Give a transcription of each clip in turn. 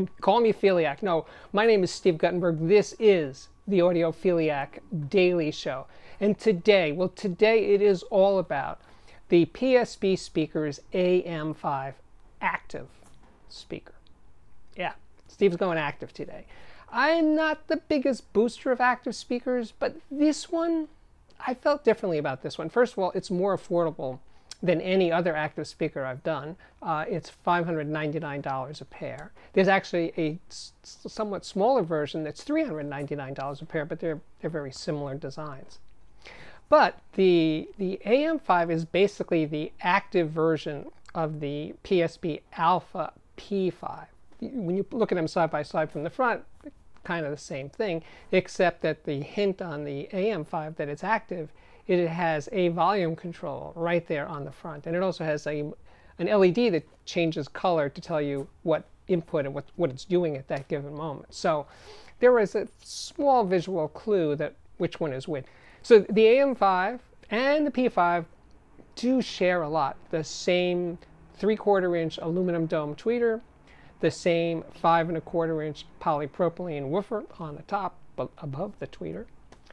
Call me Philiac. No, my name is Steve Guttenberg. This is the Audiophiliac Daily Show. And today, well, today it is all about the PSB Speakers AM5 active speaker. Yeah, Steve's going active today. I'm not the biggest booster of active speakers, but this one, I felt differently about this one. First of all, it's more affordable than any other active speaker I've done. Uh, it's $599 a pair. There's actually a somewhat smaller version that's $399 a pair, but they're, they're very similar designs. But the, the AM5 is basically the active version of the PSB Alpha P5. When you look at them side by side from the front, kind of the same thing, except that the hint on the AM5 that it's active it has a volume control right there on the front. And it also has a, an LED that changes color to tell you what input and what, what it's doing at that given moment. So there is a small visual clue that which one is which. So the AM5 and the P5 do share a lot. The same three quarter inch aluminum dome tweeter, the same five and a quarter inch polypropylene woofer on the top but above the tweeter.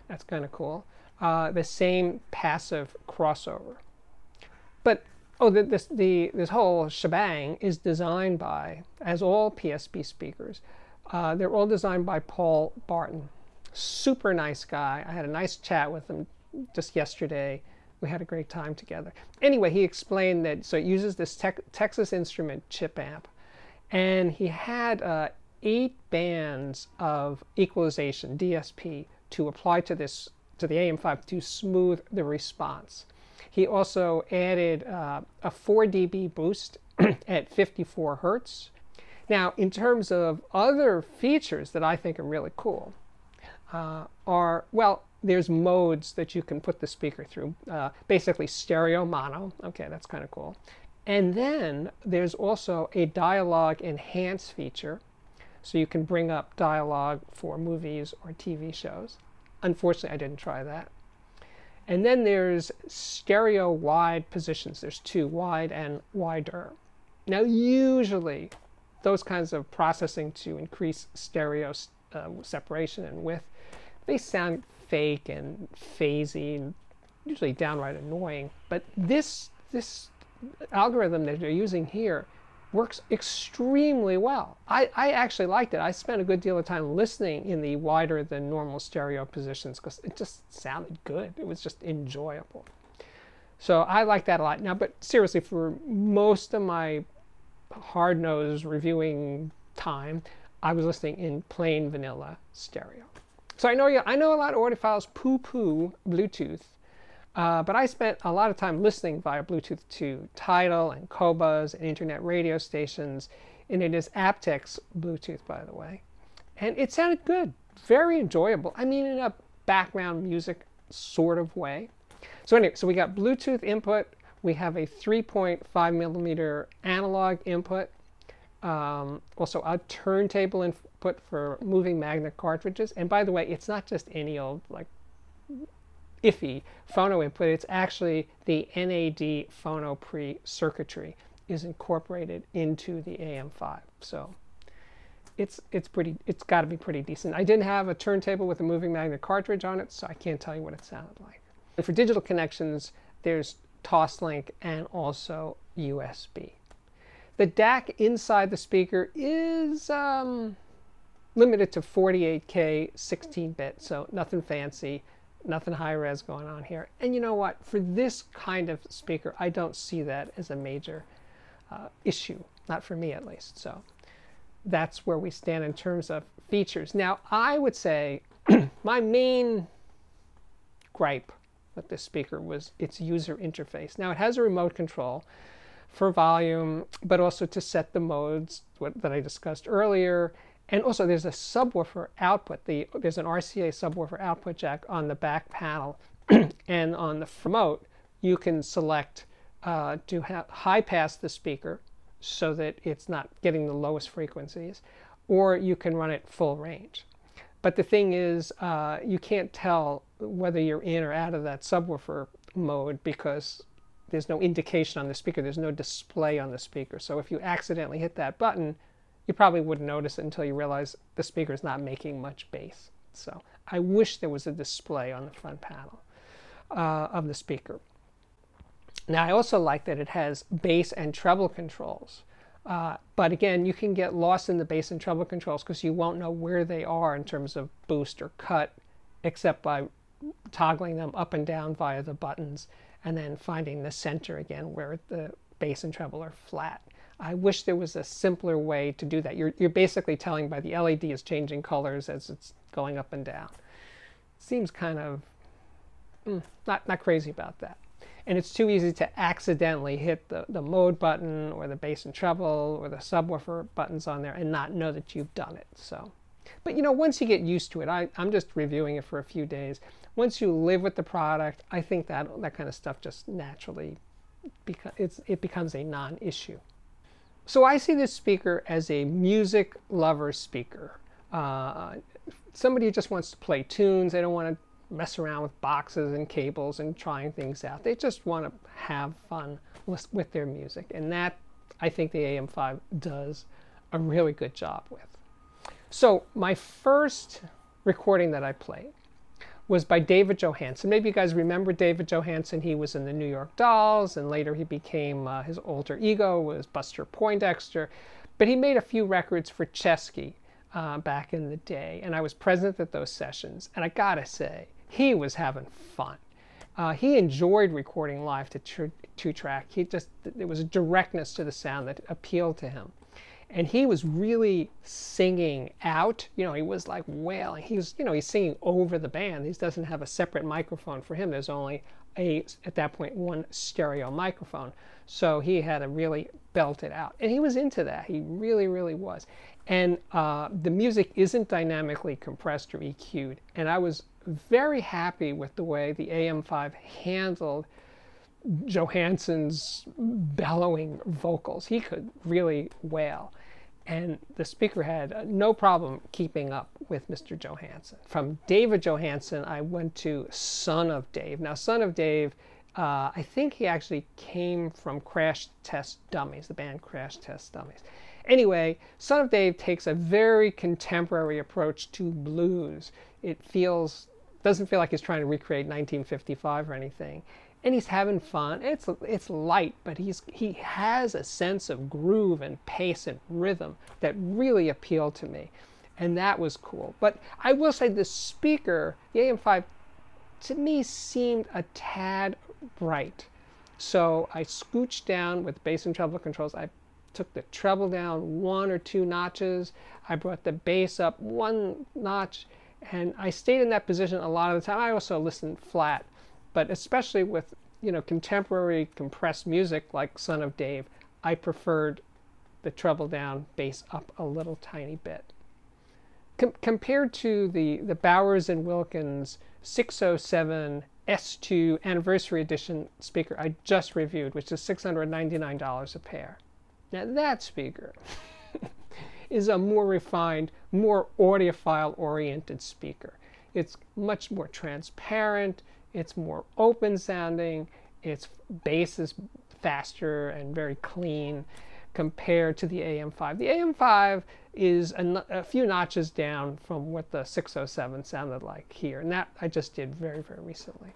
That's kind of cool uh, the same passive crossover. But oh, the, this the this whole shebang is designed by, as all PSB speakers, uh, they're all designed by Paul Barton. Super nice guy. I had a nice chat with him just yesterday. We had a great time together. Anyway, he explained that so it uses this te Texas Instrument chip amp, and he had uh, eight bands of equalization (DSP) to apply to this to the AM5 to smooth the response. He also added uh, a 4 dB boost at 54 hertz. Now, in terms of other features that I think are really cool, uh, are well, there's modes that you can put the speaker through. Uh, basically, stereo mono. Okay, that's kind of cool. And then there's also a dialogue enhance feature, so you can bring up dialogue for movies or TV shows. Unfortunately, I didn't try that. And then there's stereo wide positions. There's two, wide and wider. Now, usually, those kinds of processing to increase stereo uh, separation and width, they sound fake and phasey usually downright annoying. But this, this algorithm that they're using here works extremely well. I, I actually liked it. I spent a good deal of time listening in the wider than normal stereo positions because it just sounded good. It was just enjoyable. So I like that a lot. Now, but seriously, for most of my hard-nosed reviewing time, I was listening in plain vanilla stereo. So I know you, I know a lot of audiophiles poo-poo Bluetooth uh, but I spent a lot of time listening via Bluetooth to Tidal and Qobuz and internet radio stations. And it is aptX Bluetooth, by the way. And it sounded good, very enjoyable. I mean, in a background music sort of way. So anyway, so we got Bluetooth input. We have a 3.5 millimeter analog input. Um, also a turntable input for moving magnet cartridges. And by the way, it's not just any old like iffy phono input. It's actually the NAD phono pre circuitry is incorporated into the AM5. So it's it's pretty it's got to be pretty decent. I didn't have a turntable with a moving magnet cartridge on it, so I can't tell you what it sounded like. And for digital connections, there's Toslink and also USB. The DAC inside the speaker is um, limited to 48K 16-bit, so nothing fancy nothing high res going on here. And you know what? For this kind of speaker, I don't see that as a major uh, issue, not for me at least. So that's where we stand in terms of features. Now, I would say my main gripe with this speaker was its user interface. Now, it has a remote control for volume, but also to set the modes what, that I discussed earlier and also there's a subwoofer output. The, there's an RCA subwoofer output jack on the back panel. and on the remote, you can select uh, to high pass the speaker so that it's not getting the lowest frequencies, or you can run it full range. But the thing is, uh, you can't tell whether you're in or out of that subwoofer mode because there's no indication on the speaker. There's no display on the speaker. So if you accidentally hit that button, you probably wouldn't notice it until you realize the speaker is not making much bass. So I wish there was a display on the front panel uh, of the speaker. Now I also like that it has bass and treble controls. Uh, but again, you can get lost in the bass and treble controls because you won't know where they are in terms of boost or cut, except by toggling them up and down via the buttons and then finding the center again where the bass and treble are flat. I wish there was a simpler way to do that. You're, you're basically telling by the LED is changing colors as it's going up and down. Seems kind of mm, not, not crazy about that. And it's too easy to accidentally hit the, the mode button or the bass and treble or the subwoofer buttons on there and not know that you've done it. So, But you know, once you get used to it, I, I'm just reviewing it for a few days. Once you live with the product, I think that that kind of stuff just naturally beca- it becomes a non-issue. So I see this speaker as a music lover speaker. Uh, somebody who just wants to play tunes. They don't want to mess around with boxes and cables and trying things out. They just want to have fun with, with their music. And that, I think the AM5 does a really good job with. So my first recording that I played was by David Johansen. Maybe you guys remember David Johansen. He was in the New York Dolls, and later he became uh, his alter ego was Buster Poindexter. But he made a few records for Chesky uh, back in the day, and I was present at those sessions. And I gotta say, he was having fun. Uh, he enjoyed recording live to two track. He just there was a directness to the sound that appealed to him and he was really singing out. You know, he was like wailing. He was, you know, he's singing over the band. He doesn't have a separate microphone for him. There's only a at that point one stereo microphone. So he had to really belt it out, and he was into that. He really, really was. And uh, the music isn't dynamically compressed or EQ'd, and I was very happy with the way the AM5 handled Johansen's bellowing vocals. He could really wail. And the speaker had no problem keeping up with Mr. Johansen. From David Johansen, I went to Son of Dave. Now, Son of Dave, uh, I think he actually came from Crash Test Dummies, the band Crash Test Dummies. Anyway, Son of Dave takes a very contemporary approach to blues. It feels doesn't feel like he's trying to recreate 1955 or anything and he's having fun. It's it's light, but he's he has a sense of groove and pace and rhythm that really appealed to me, and that was cool. But I will say the speaker, the AM5, to me seemed a tad bright. So I scooched down with bass and treble controls. I took the treble down one or two notches. I brought the bass up one notch, and I stayed in that position a lot of the time. I also listened flat but especially with you know contemporary compressed music like Son of Dave, I preferred the treble down, bass up a little tiny bit. Com compared to the, the Bowers and Wilkins 607 S2 Anniversary Edition speaker I just reviewed, which is $699 a pair. Now that speaker is a more refined, more audiophile oriented speaker. It's much more transparent, it's more open sounding, its bass is faster and very clean compared to the AM5. The AM5 is a, a, few notches down from what the 607 sounded like here, and that I just did very, very recently.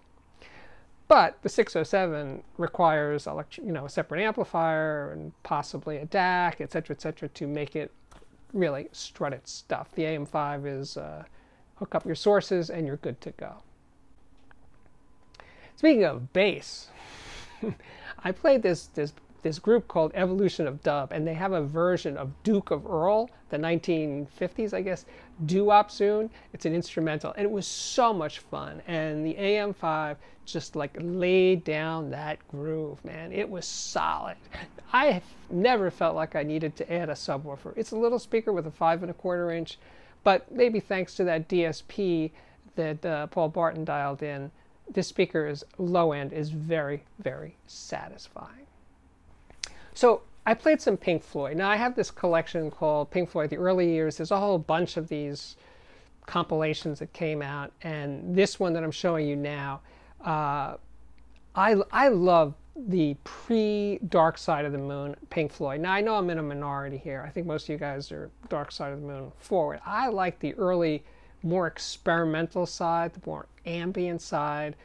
But the 607 requires you know, a separate amplifier and possibly a DAC, etc., etc., to make it really strut its stuff. The AM5 is uh, hook up your sources and you're good to go. Speaking of bass, I played this, this, this group called Evolution of Dub, and they have a version of Duke of Earl, the 1950s, I guess, doo-wop soon. It's an instrumental, and it was so much fun. And the AM5 just like laid down that groove, man. It was solid. I never felt like I needed to add a subwoofer. It's a little speaker with a five and a quarter inch, but maybe thanks to that DSP that uh, Paul Barton dialed in, this speaker's low end is very, very satisfying. So I played some Pink Floyd. Now I have this collection called Pink Floyd the early years. There's a whole bunch of these compilations that came out, and this one that I'm showing you now, uh, I I love the pre Dark Side of the Moon Pink Floyd. Now I know I'm in a minority here. I think most of you guys are Dark Side of the Moon forward. I like the early, more experimental side, the more ambient side.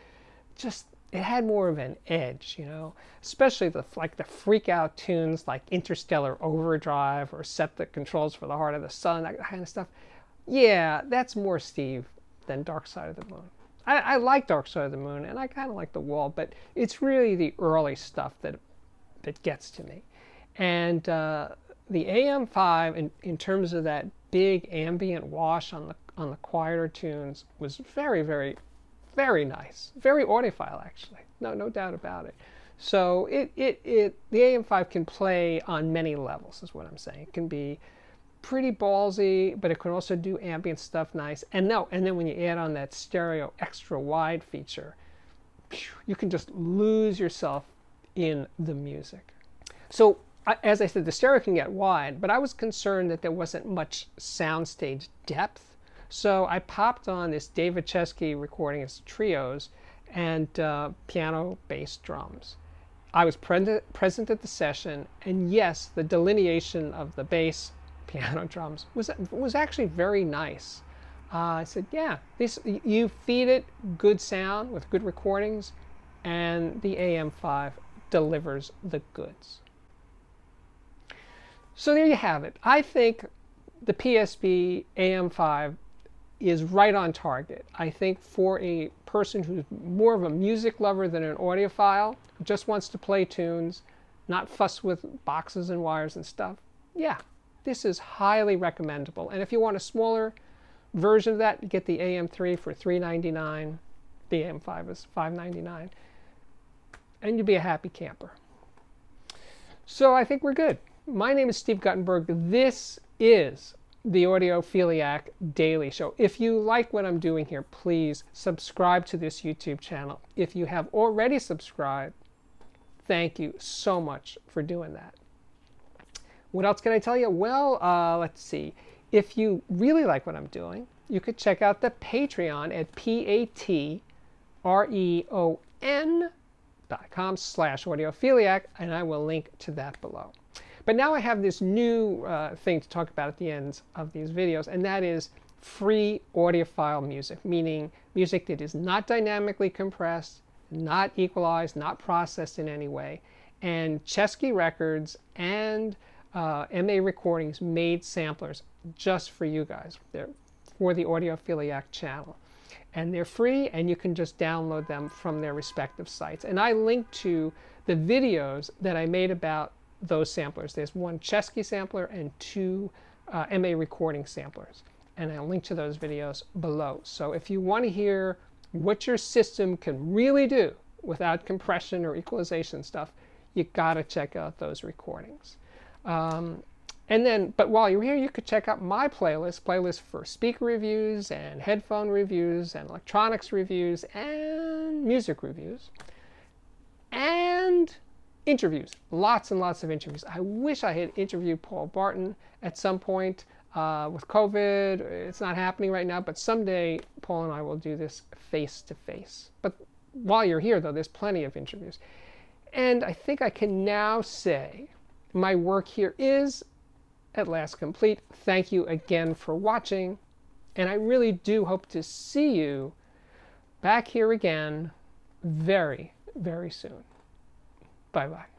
Just it had more of an edge, you know, especially the like the freak out tunes like Interstellar Overdrive or Set the Controls for the Heart of the Sun, that kind of stuff. Yeah, that's more Steve than Dark Side of the Moon. I, I like Dark Side of the Moon and I kind of like The Wall, but it's really the early stuff that that gets to me. And uh, the AM5, in, in terms of that big ambient wash on the on the quieter tunes, was very, very very nice, very audiophile actually. No, no doubt about it. So it, it, it, the AM5 can play on many levels, is what I'm saying. It can be pretty ballsy, but it can also do ambient stuff nice. And no, and then when you add on that stereo extra wide feature, you can just lose yourself in the music. So as I said, the stereo can get wide, but I was concerned that there wasn't much soundstage depth so I popped on this David Chesky recording, it's trios, and uh, piano, bass, drums. I was pre present at the session, and yes, the delineation of the bass, piano, drums was was actually very nice. Uh, I said, yeah, this you feed it good sound with good recordings, and the AM5 delivers the goods. So there you have it. I think the PSB AM5 is right on target. I think for a person who's more of a music lover than an audiophile, just wants to play tunes, not fuss with boxes and wires and stuff, yeah, this is highly recommendable. And if you want a smaller version of that, get the AM3 for $3.99. The AM5 is $5.99. And you'd be a happy camper. So I think we're good. My name is Steve Guttenberg. This is the Audiophiliac Daily Show. If you like what I'm doing here, please subscribe to this YouTube channel. If you have already subscribed, thank you so much for doing that. What else can I tell you? Well, uh, let's see. If you really like what I'm doing, you could check out the Patreon at p-a-t-r-e-o-n dot com slash audiophiliac, and I will link to that below. But now I have this new uh, thing to talk about at the ends of these videos, and that is free audiophile music, meaning music that is not dynamically compressed, not equalized, not processed in any way. And Chesky Records and uh, MA Recordings made samplers just for you guys. They're for the Audiophiliac channel. And they're free, and you can just download them from their respective sites. And I link to the videos that I made about those samplers. There's one Chesky sampler and two uh, MA recording samplers. And I'll link to those videos below. So if you want to hear what your system can really do without compression or equalization stuff, you got to check out those recordings. Um, and then, but while you're here, you could check out my playlist, playlist for speaker reviews and headphone reviews and electronics reviews and music reviews. And interviews, lots and lots of interviews. I wish I had interviewed Paul Barton at some point. Uh, with COVID, it's not happening right now, but someday Paul and I will do this face to face. But while you're here, though, there's plenty of interviews. And I think I can now say my work here is at last complete. Thank you again for watching. And I really do hope to see you back here again very, very soon. 拜拜。